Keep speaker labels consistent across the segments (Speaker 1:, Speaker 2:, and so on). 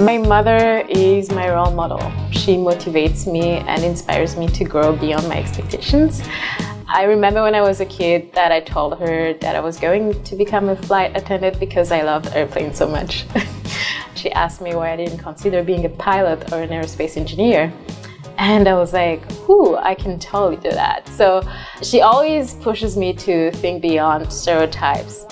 Speaker 1: My mother is my role model. She motivates me and inspires me to grow beyond my expectations. I remember when I was a kid that I told her that I was going to become a flight attendant because I loved airplanes so much. she asked me why I didn't consider being a pilot or an aerospace engineer. And I was like, whoo, I can totally do that. So she always pushes me to think beyond stereotypes.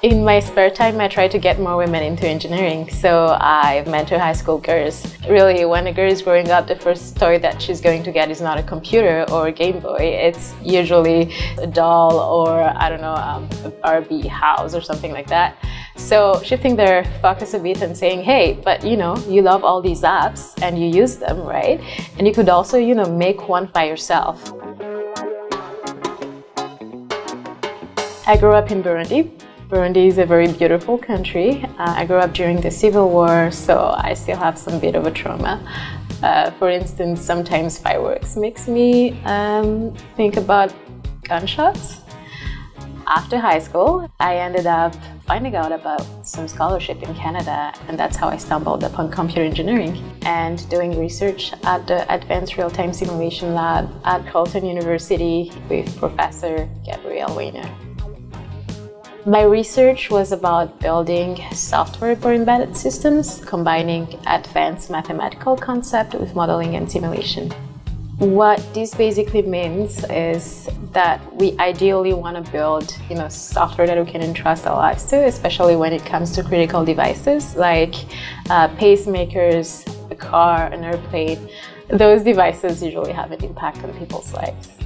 Speaker 1: In my spare time, I try to get more women into engineering, so I mentor high school girls. Really, when a girl is growing up, the first toy that she's going to get is not a computer or a Game Boy. It's usually a doll or, I don't know, um, a Barbie house or something like that. So shifting their focus a bit and saying, hey, but you know, you love all these apps and you use them, right? And you could also, you know, make one by yourself. I grew up in Burundi, Burundi is a very beautiful country. Uh, I grew up during the civil war, so I still have some bit of a trauma. Uh, for instance, sometimes fireworks makes me um, think about gunshots. After high school, I ended up finding out about some scholarship in Canada, and that's how I stumbled upon computer engineering and doing research at the Advanced Real-Time Simulation Lab at Carleton University with Professor Gabriel Wainer. My research was about building software for embedded systems, combining advanced mathematical concept with modeling and simulation. What this basically means is that we ideally want to build, you know, software that we can entrust our lives to, especially when it comes to critical devices like uh, pacemakers, a car, an airplane. Those devices usually have an impact on people's lives.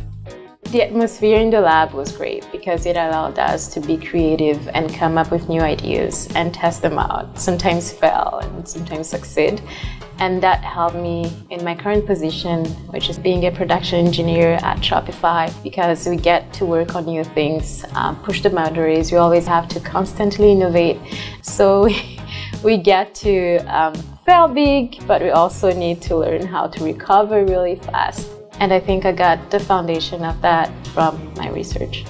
Speaker 1: The atmosphere in the lab was great because it allowed us to be creative and come up with new ideas and test them out. Sometimes fail and sometimes succeed. And that helped me in my current position, which is being a production engineer at Shopify, because we get to work on new things, um, push the boundaries. We always have to constantly innovate. So we get to um, fail big, but we also need to learn how to recover really fast. And I think I got the foundation of that from my research.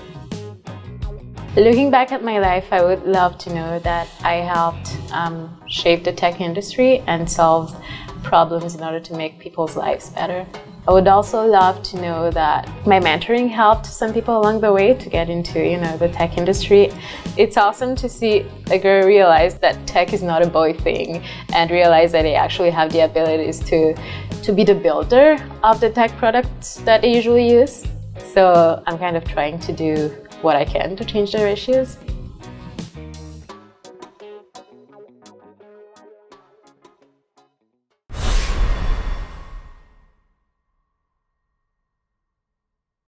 Speaker 1: Looking back at my life, I would love to know that I helped um, shape the tech industry and solve problems in order to make people's lives better. I would also love to know that my mentoring helped some people along the way to get into, you know, the tech industry. It's awesome to see a girl realize that tech is not a boy thing and realize that they actually have the abilities to to be the builder of the tech products that I usually use. So I'm kind of trying to do what I can to change their issues.